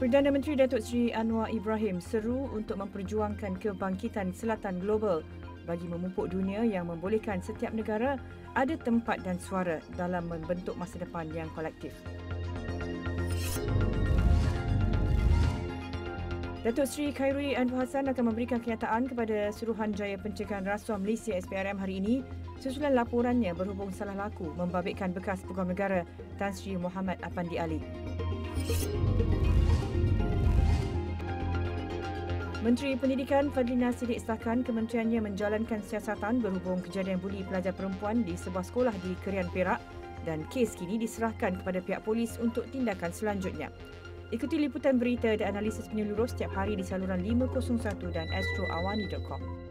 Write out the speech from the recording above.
Perdana Menteri Datuk Seri Anwar Ibrahim seru untuk memperjuangkan kebangkitan selatan global bagi memupuk dunia yang membolehkan setiap negara ada tempat dan suara dalam membentuk masa depan yang kolektif. Datuk Seri Khairui Anwar Hassan akan memberikan kenyataan kepada Suruhanjaya Pencegahan Rasuah Malaysia SPRM hari ini susulan laporannya berhubung salah laku membabitkan bekas pegawai negara Tan Sri Muhammad Apandi Ali. Menteri Pendidikan Fadlina Sidik sahkan kementeriannya menjalankan siasatan berhubung kejadian buli pelajar perempuan di sebuah sekolah di Kerian Perak dan kes kini diserahkan kepada pihak polis untuk tindakan selanjutnya. Ikuti liputan berita dan analisis penyeluruh setiap hari di saluran 501 dan astroawani.com.